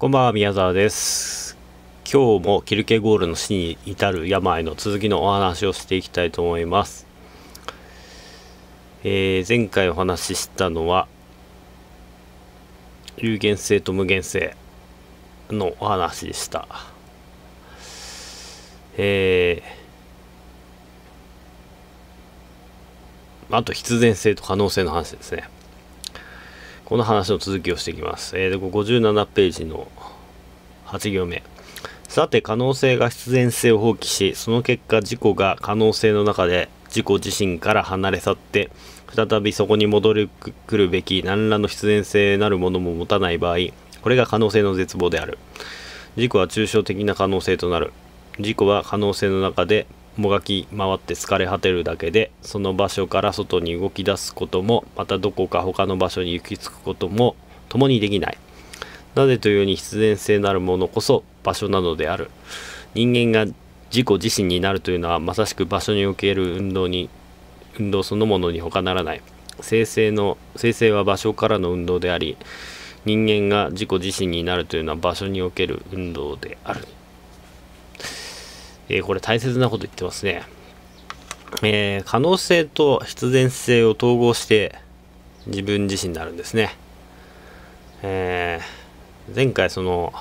こんばんは、宮沢です。今日もキルケゴールの死に至る病の続きのお話をしていきたいと思います。えー前回お話ししたのは、有限性と無限性のお話でした。えーあと必然性と可能性の話ですね。この話の続きをしていきます。えー、57ページの8行目。さて、可能性が必然性を放棄し、その結果、自己が可能性の中で自己自身から離れ去って、再びそこに戻りくるべき何らの必然性なるものも持たない場合、これが可能性の絶望である。自己は抽象的な可能性となる。自己は可能性の中でもがき回って疲れ果てるだけでその場所から外に動き出すこともまたどこか他の場所に行き着くことも共にできないなぜというように必然性なるものこそ場所なのである人間が自己自身になるというのはまさしく場所における運動に運動そのものに他ならない生成の生成は場所からの運動であり人間が自己自身になるというのは場所における運動であるえーこれ大切なこと言ってますね。えー可能性と必然性を統合して自分自身になるんですね。えー前回その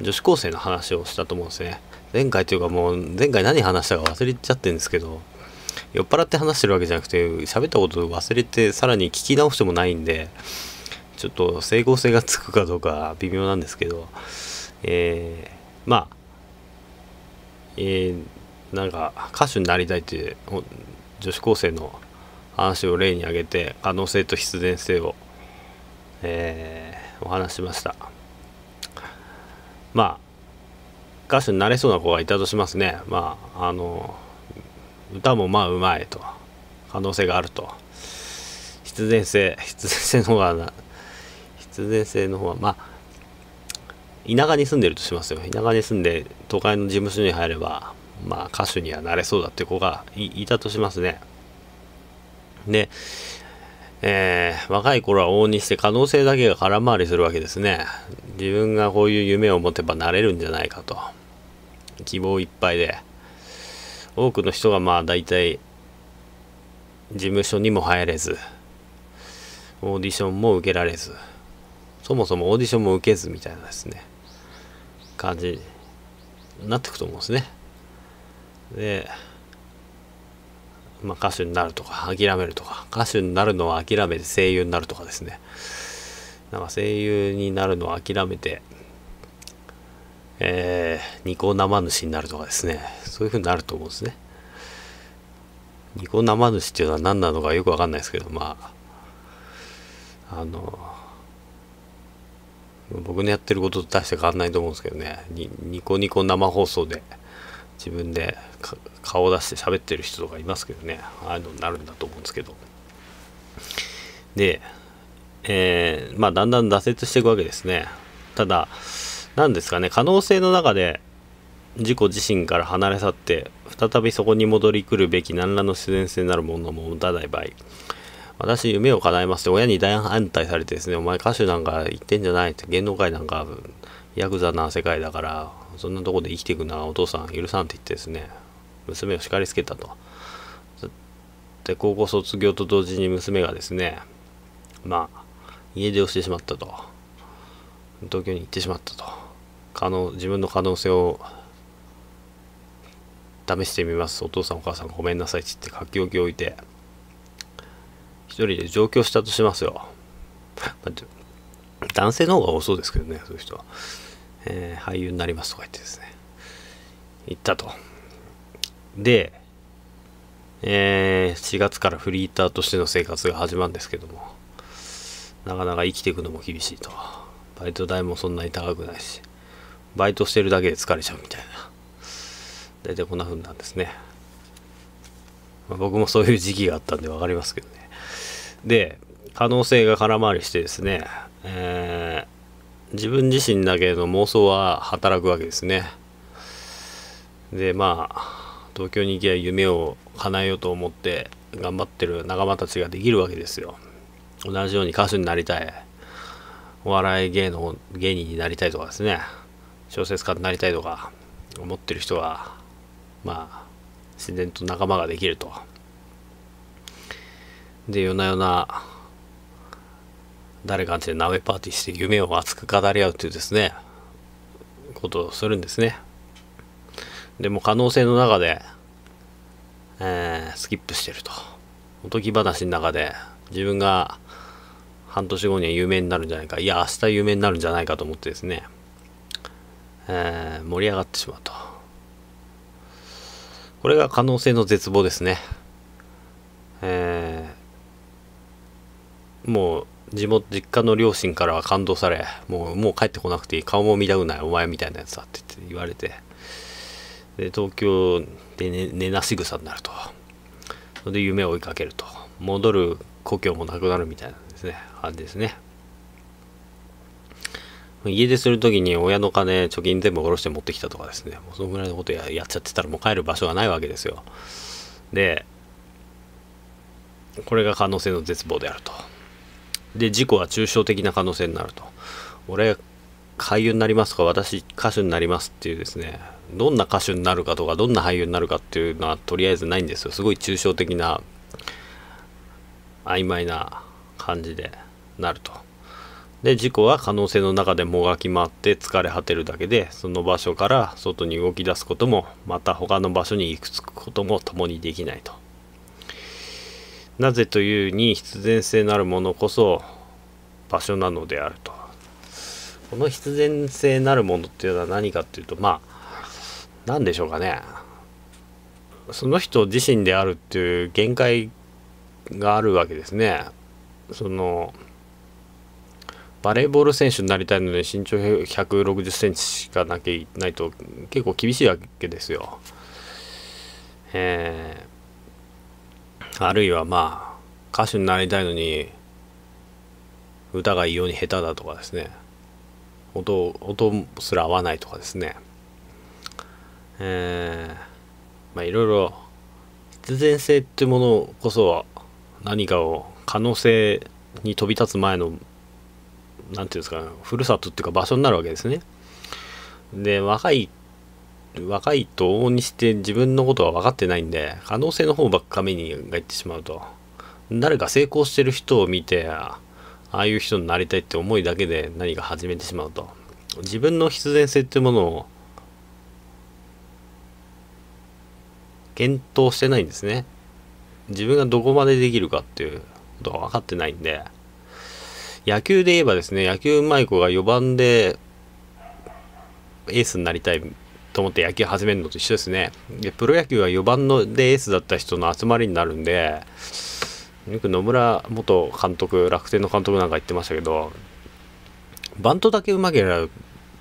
女子高生の話をしたと思うんですね。前回というかもう前回何話したか忘れちゃってるんですけど酔っ払って話してるわけじゃなくて喋ったことを忘れてさらに聞き直してもないんでちょっと整合性がつくかどうか微妙なんですけどえーまあえーなんか歌手になりたいっていう女子高生の話を例に挙げて可能性と必然性を、えーお話しました。まあ歌手になれそうな子がいたとしますね。まああの歌もまあうまいと。可能性があると。必然性必然性の方が必然性の方はまあ田舎に住んでるとしますよ。田舎に住んで都会の事務所に入ればまあ歌手にはなれそうだって子がいたとしますね。で、えー若い頃は往々にして可能性だけが空回りするわけですね。自分がこういう夢を持てばなれるんじゃないかと。希望いっぱいで。多くの人がまあ大体事務所にも入れずオーディションも受けられずそもそもオーディションも受けずみたいなですね。感じになっていくと思うんですね。で、まあ、歌手になるとか諦めるとか歌手になるのを諦めて声優になるとかですね。なんか声優になるのを諦めてえー、ニコ生主になるとかですね。そういう風になると思うんですね。ニコ生主っていうのは何なのかよくわかんないですけどまああの僕のやってることと大して変わんないと思うんですけどね。ニコニコ生放送で自分で顔を出して喋ってる人とかいますけどね。ああいうのになるんだと思うんですけど。でえーまあだんだん挫折していくわけですね。ただ何ですかね。可能性の中で自己自身から離れ去って再びそこに戻り来るべき何らの自然性なるものも持たない場合私夢を叶えますって親に大反対されてですねお前歌手なんか言ってんじゃないって芸能界なんかヤクザな世界だからそんなとこで生きていくのはお父さん許さんって言ってですね娘を叱りつけたと。で高校卒業と同時に娘がですねまあ家出をしてしまったと。東京に行ってしまったと。可能自分の可能性を試してみます。お父さんお母さんごめんなさいって言って書き置きを置いて一人で上京したとしますよ。男性の方が多そうですけどねそういう人は、えー俳優になりますとか言ってですね行ったと。で、えー4月からフリーターとしての生活が始まるんですけどもなかなか生きていくのも厳しいと。バイト代もそんなに高くないしバイトしてるだけで疲れちゃうみたいな。大体こんな風なんですね、まあ僕もそういう時期があったんで分かりますけどね。で可能性が空回りしてですね、えー自分自身だけの妄想は働くわけですね。でまあ東京に行けば夢を叶えようと思って頑張ってる仲間たちができるわけですよ。同じように歌手になりたい。お笑い芸能芸人になりたいとかですね。小説家になりたいとか思ってる人はまあ自然と仲間ができると。で夜な夜な誰かんちで鍋パーティーして夢を熱く語り合うというですねことをするんですね。でも可能性の中で、えー、スキップしてると。おとぎ話の中で自分が半年後には有名になるんじゃないか。いや明日有名になるんじゃないかと思ってですね、えー、盛り上がってしまうと。これが可能性の絶望ですね。えー、もう地元実家の両親からは感動されもうもう帰ってこなくていい。顔も見たくない。お前みたいなやつだって言われて。で東京で寝寝なし草になると。それで夢を追いかけると。戻る故郷もなくなるみたいなですね。感じですね。家出する時に親の金貯金全部下ろして持ってきたとかですね。もうそのぐらいのことややっちゃってたらもう帰る場所がないわけですよ。でこれが可能性の絶望であると。で事故は抽象的な可能性になると。俺俳優になりますとか私歌手になりますっていうですねどんな歌手になるかとかどんな俳優になるかっていうのはとりあえずないんですよ。すごい抽象的な曖昧な感じでなると。で事故は可能性の中でもがき回って疲れ果てるだけでその場所から外に動き出すこともまた他の場所に行くつくことも共にできないと。なぜというに必然性なるものこそ場所なのであると。この必然性なるものっていうのは何かっていうとまあ何でしょうかね。その人自身であるっていう限界があるわけですね。そのバレーボール選手になりたいので身長160センチしかなきゃいないと結構厳しいわけですよ。えー、あるいはまあ歌手になりたいのに歌が異様に下手だとかですね。音音すら合わないとかですね。えー、まあいろいろ必然性ってものこそは何かを可能性に飛び立つ前の何て言うんですかふるさとっていうか場所になるわけですね。で若い若いと往々にして自分のことは分かってないんで可能性の方ばっか目にがいってしまうと。誰か成功してる人を見てああいう人になりたいって思いだけで何か始めてしまうと。自分の必然性っていうものを検討してないんですね。自分がどこまでできるかっていうことが分かってないんで。野球で言えばですね野球うまい子が4番でエースになりたいと思って野球始めるのと一緒ですね。でプロ野球は4番のでエースだった人の集まりになるんでよく野村元監督楽天の監督なんか言ってましたけどバントだけうまければ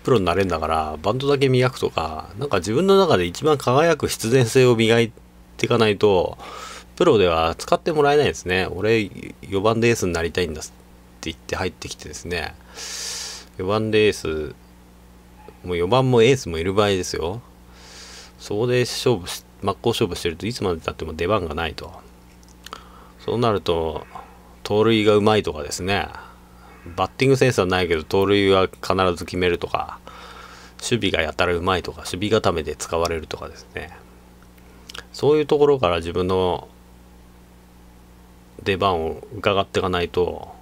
プロになれんだからバントだけ磨くとかなんか自分の中で一番輝く必然性を磨いていかないとプロでは使ってもらえないですね。俺4番でエースになりたいんだって言って入ってきてですね。4番でエースもう4番もエースもいる場合ですよ。そこで勝負し真っ向勝負してるといつまでたっても出番がないと。そうなると盗塁がうまいとかですね。バッティングセンスはないけど盗塁は必ず決めるとか。守備がやたらうまいとか守備固めで使われるとかですねそういうところから自分の出番を伺っていかないと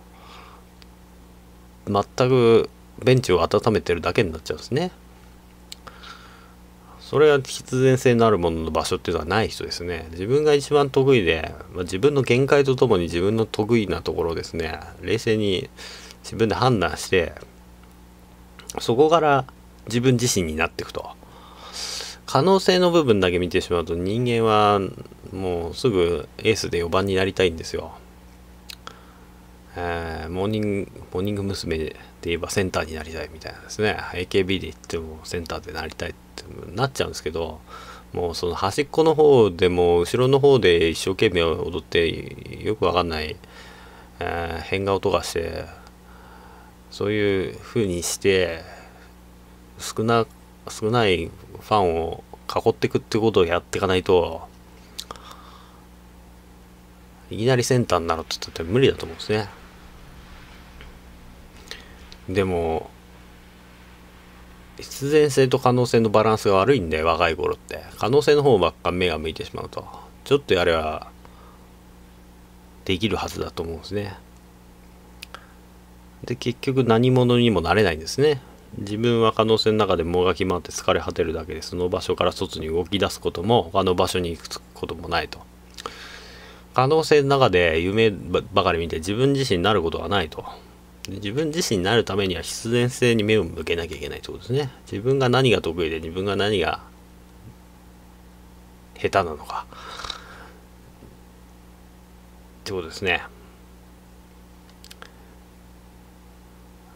全くベンチを温めてるだけになっちゃうんですね。それは必然性のあるものの場所っていうのはない人ですね。自分が一番得意で、まあ、自分の限界とともに自分の得意なところですね、冷静に自分で判断してそこから自分自身になっていくと。可能性の部分だけ見てしまうと人間はもうすぐエースで4番になりたいんですよ、えー、モーニングモーニング娘。で言えばセンターになりたいみたいなですね。AKB で言ってもセンターでなりたいってなっちゃうんですけどもうその端っこの方でも後ろの方で一生懸命踊ってよくわかんない、えー、変顔とかしてそういう風にして少な少ないファンを囲っていくってことをやっていかないといきなりセンターになるって言ったら無理だと思うんですね。でも必然性と可能性のバランスが悪いんで若い頃って。可能性の方ばっか目が向いてしまうと。ちょっとやればできるはずだと思うんですね。で結局何者にもなれないんですね。自分は可能性の中でもがき回って疲れ果てるだけでその場所から外に動き出すことも他の場所に行くこともないと。可能性の中で夢ばかり見て自分自身になることはないと。自分自身になるためには必然性に目を向けなきゃいけないってことですね。自分が何が得意で自分が何が下手なのか。ってことですね。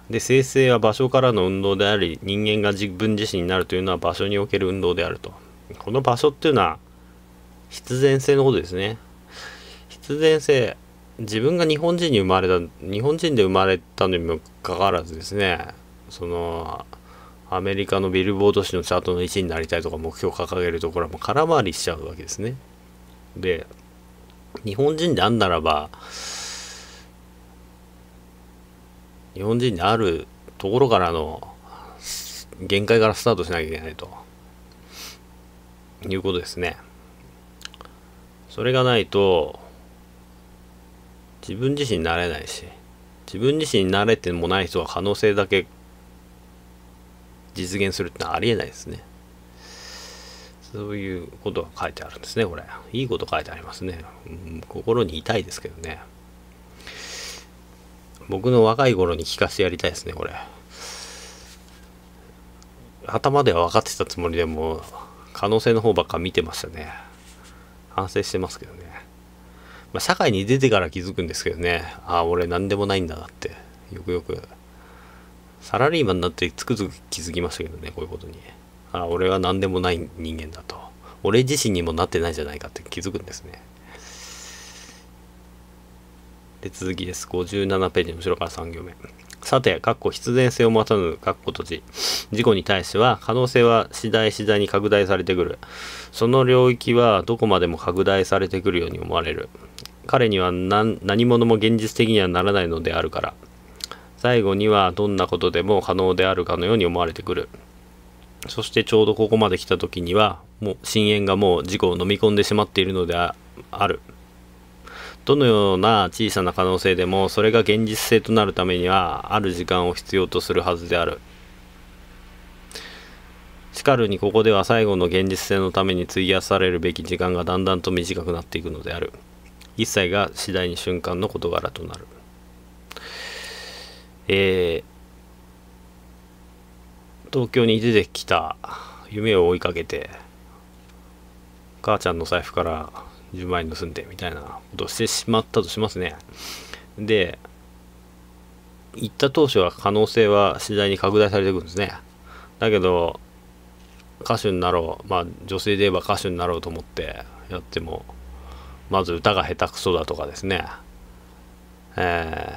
で生成は場所からの運動であり人間が自分自身になるというのは場所における運動であると。この場所っていうのは必然性のことですね。必然性自分が日本人に生まれた日本人で生まれたのにもかかわらずですねそのアメリカのビルボード誌のチャートの1位になりたいとか目標を掲げるところはもう空回りしちゃうわけですね。で日本人であんならば日本人であるところからの限界からスタートしなきゃいけないと。いうことですね。それがないと自分自身になれないし自分自身になれてもない人は可能性だけ実現するってのはありえないですね。そういうことが書いてあるんですねこれ。いいこと書いてありますね、うん、心に痛いですけどね。僕の若い頃に聞かせてやりたいですねこれ。頭では分かってたつもりでも可能性の方ばっか見てましたね。反省してますけどね。まあ、社会に出てから気づくんですけどね。ああ俺何でもないんだなって。よくよく。サラリーマンになってつくづく気づきましたけどねこういうことに。ああ俺は何でもない人間だと。俺自身にもなってないじゃないかって気づくんですね。で続きです57ページの後ろから3行目さて、かっこ必然性を持たぬ、かっこ閉じ。事故に対しては、可能性は次第次第に拡大されてくる。その領域はどこまでも拡大されてくるように思われる。彼には何何者も現実的にはならないのであるから。最後にはどんなことでも可能であるかのように思われてくる。そしてちょうどここまで来た時には、もう深淵がもう事故を飲み込んでしまっているのである。どのような小さな可能性でもそれが現実性となるためにはある時間を必要とするはずである。しかるにここでは最後の現実性のために費やされるべき時間がだんだんと短くなっていくのである。一切が次第に瞬間の事柄となる。えー、東京に出てきた夢を追いかけて母ちゃんの財布から10万円盗んでみたいなことをしてしまったとしますね。で、行った当初は可能性は次第に拡大されていくんですね。だけど、歌手になろう、まあ女性で言えば歌手になろうと思ってやっても、まず歌が下手くそだとかですね。え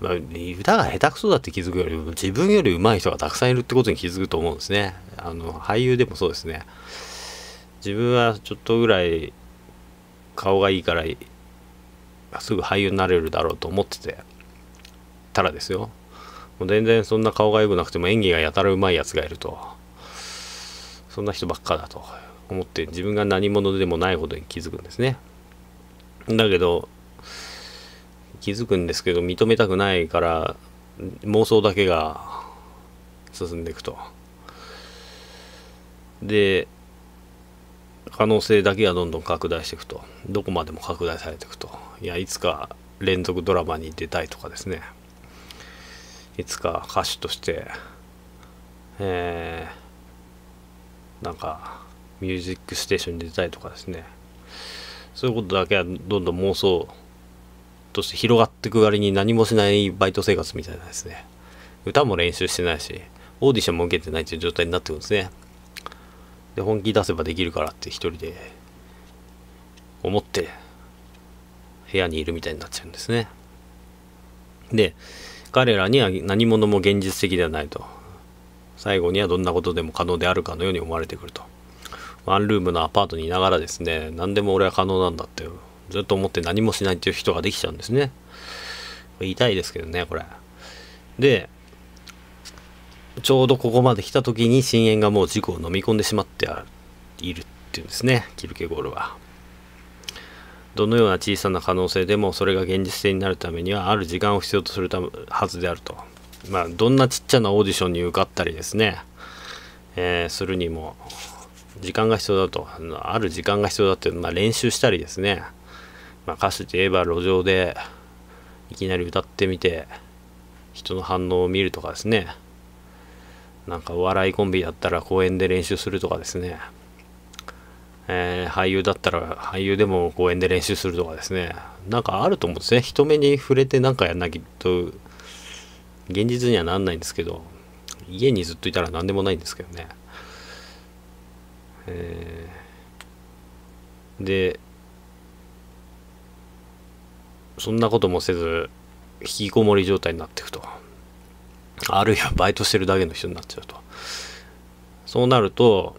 ー、まあ、歌が下手くそだって気づくよりも自分より上手い人がたくさんいるってことに気づくと思うんですね。あの俳優でもそうですね。自分はちょっとぐらい顔がいいからすぐ俳優になれるだろうと思っててたらですよ。もう全然そんな顔が良くなくても演技がやたらうまいやつがいると。そんな人ばっかだと思って自分が何者でもないことに気づくんですね。だけど気づくんですけど認めたくないから妄想だけが進んでいくと。で可能性だけがどんどん拡大していくと。どこまでも拡大されていくと。いやいつか連続ドラマに出たいとかですね。いつか歌手としてえー、なんかミュージックステーションに出たいとかですね。そういうことだけはどんどん妄想として広がっていく割に何もしないバイト生活みたいなですね。歌も練習してないしオーディションも受けてないという状態になってくるんですね。で本気出せばできるからって一人で思って部屋にいるみたいになっちゃうんですね。で彼らには何者も現実的ではないと。最後にはどんなことでも可能であるかのように思われてくると。ワンルームのアパートにいながらですね何でも俺は可能なんだってずっと思って何もしないっていう人ができちゃうんですね。痛いですけどねこれ。でちょうどここまで来た時に深淵がもう事故を飲み込んでしまっているっていうんですねキルケゴールは。どのような小さな可能性でもそれが現実性になるためにはある時間を必要とするたはずであると。まあどんなちっちゃなオーディションに受かったりですね、えー、するにも時間が必要だと。ある時間が必要だっていう、まあ、練習したりですね、まあ、歌手といえば路上でいきなり歌ってみて人の反応を見るとかですね。なんかお笑いコンビだったら公園で練習するとかですね、えー、俳優だったら俳優でも公園で練習するとかですね。なんかあると思うんですね。人目に触れてなんかやんなきゃと現実にはなんないんですけど家にずっといたら何でもないんですけどね。えー、でそんなこともせず引きこもり状態になっていくと。あるいはバイトしてるだけの人になっちゃうと。そうなると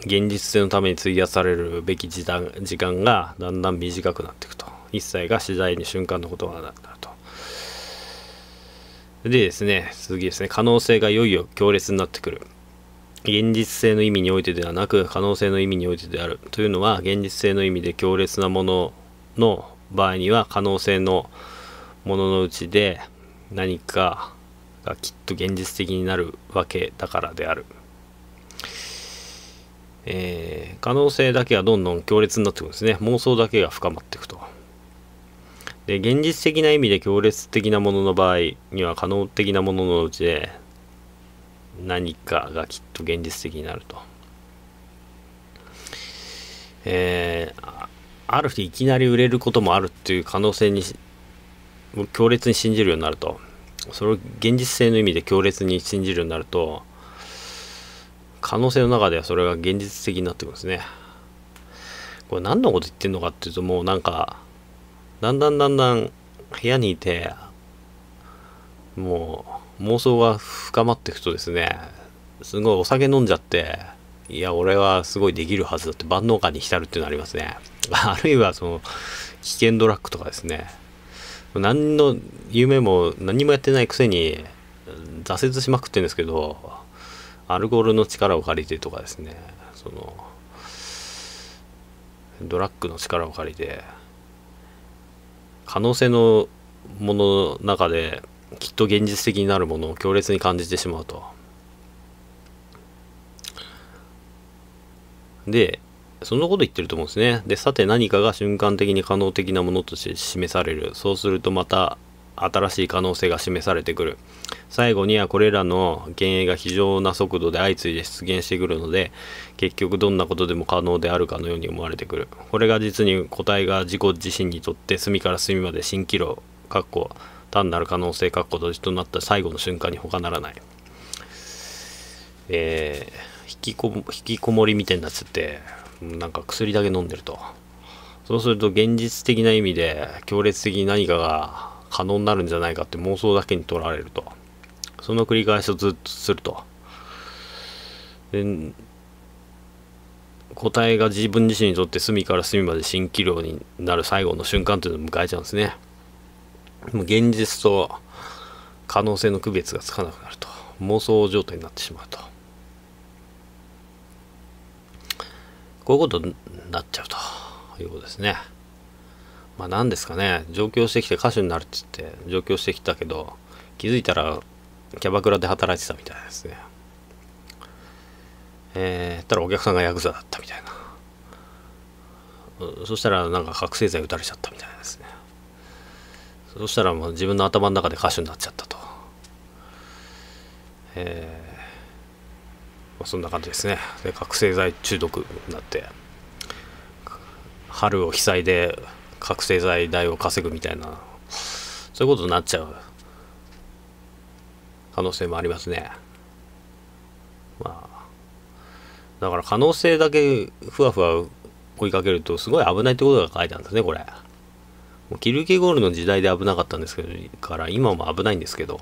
現実性のために費やされるべき時間時間がだんだん短くなっていくと。一切が次第に瞬間のことがなると。でですね次ですね。可能性がいよいよ強烈になってくる。現実性の意味においてではなく可能性の意味においてである。というのは現実性の意味で強烈なものの場合には可能性のもののうちで何かがきっと現実的になるわけだからである、えー、可能性だけがどんどん強烈になってくるんですね。妄想だけが深まっていくと。で現実的な意味で強烈的なものの場合には可能的なもののうちで何かがきっと現実的になると。えー、ある日いきなり売れることもあるっていう可能性に強烈に信じるようになると。それを現実性の意味で強烈に信じるようになると可能性の中ではそれが現実的になってくるんですね。これ何のこと言ってんのかっていうともうなんかだんだんだんだん部屋にいてもう妄想が深まっていくとですねすごいお酒飲んじゃっていや俺はすごいできるはずだって万能感に浸るっていうのありますね。あるいはその危険ドラッグとかですね。何の夢も何もやってないくせに挫折しまくってるんですけどアルコールの力を借りてとかですねそのドラッグの力を借りて可能性のものの中できっと現実的になるものを強烈に感じてしまうと。で、そんなこと言ってると思うんですね。で、さて何かが瞬間的に可能的なものとして示される。そうするとまた新しい可能性が示されてくる。最後にはこれらの幻影が非常な速度で相次いで出現してくるので、結局どんなことでも可能であるかのように思われてくる。これが実に個体が自己自身にとって隅から隅まで蜃気楼、かっこ単なる可能性確固閉じとなった最後の瞬間に他ならない。えー、引きこ引きこもりみたいになっちゃって、なんか薬だけ飲んでると。そうすると現実的な意味で強烈的に何かが可能になるんじゃないかって妄想だけにとられると。その繰り返しをずっとすると。で答えが自分自身にとって隅から隅まで蜃気楼になる最後の瞬間というのを迎えちゃうんですね。もう現実と可能性の区別がつかなくなると妄想状態になってしまうとこういうことになっちゃうということですね。まあ何ですかね。上京してきて歌手になるっつって上京してきたけど気づいたらキャバクラで働いてたみたいですね。えー、たらお客さんがヤクザだったみたいな。そしたらなんか覚醒剤打たれちゃったみたいですね。そしたらもう自分の頭の中で歌手になっちゃったと。えーまあ、そんな感じですね。で覚醒剤中毒になって、春を被災で覚醒剤代を稼ぐみたいな、そういうことになっちゃう可能性もありますね。まあ、だから可能性だけふわふわ追いかけるとすごい危ないってことが書いてあるんですね、これ。キルケゴールの時代で危なかったんですけど、から今も危ないんですけど、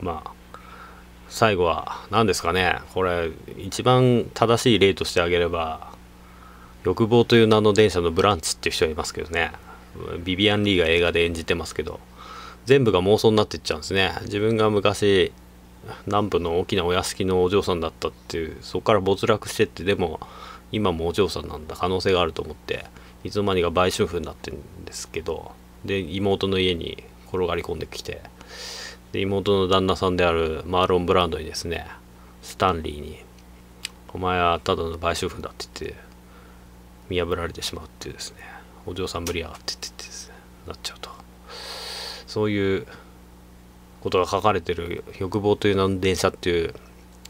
まあ、最後は何ですかね、これ、一番正しい例としてあげれば、欲望という名の電車のブランチっていう人がいますけどね、ビビアン・リーが映画で演じてますけど、全部が妄想になっていっちゃうんですね。自分が昔、南部の大きなお屋敷のお嬢さんだったっていうそこから没落してってでも今もお嬢さんなんだ可能性があると思っていつの間にか売春婦になってるんですけどで妹の家に転がり込んできてで妹の旦那さんであるマーロン・ブランドにですねスタンリーに「お前はただの売春婦だ」って言って見破られてしまうっていうですねお嬢さんぶりやがってって言ってですねなっちゃうと。そういうことが書かれてる「欲望という名の電車」っていう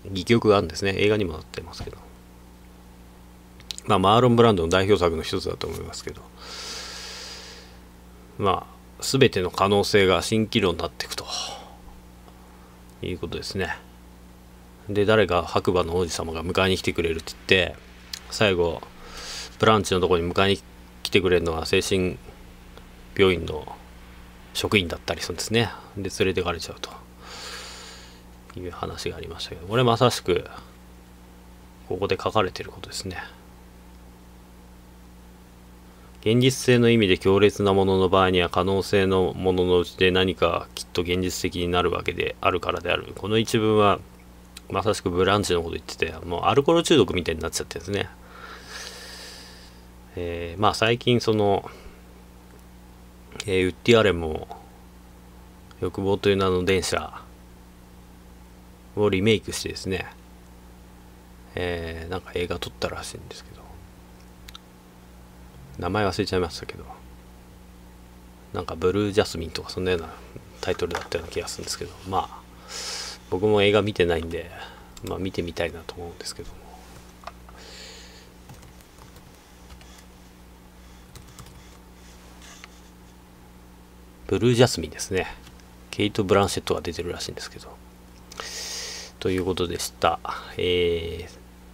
戯曲があるんですね。映画にもなってますけど。まあマーロン・ブランドの代表作の一つだと思いますけど。まあ全ての可能性が蜃気楼になっていくと。いうことですね。で誰か白馬の王子様が迎えに来てくれるって言って最後ブランチのとこに迎えに来てくれるのは精神病院の職員だったりするんですね。で連れてかれちゃうと。いう話がありましたけどこれまさしくここで書かれてることですね。現実性の意味で強烈なものの場合には可能性のもののうちで何かと現実的になるわけであるからである。この一文はまさしくブランチのこと言っててもうアルコール中毒みたいになっちゃってるんですね。えー、まあ最近その、えー、ウッディアレンも欲望という名の電車をリメイクしてですね、えー、なんか映画撮ったらしいんですけど。名前忘れちゃいましたけど。なんかブルージャスミンとかそんなようなタイトルだったような気がするんですけどまあ僕も映画見てないんでまあ見てみたいなと思うんですけどもブルージャスミンですね。ケイト・ブランシェットが出てるらしいんですけど。ということでした。え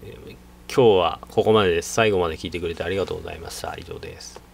ー、今日はここまでです。最後まで聞いてくれてありがとうございました。以上です。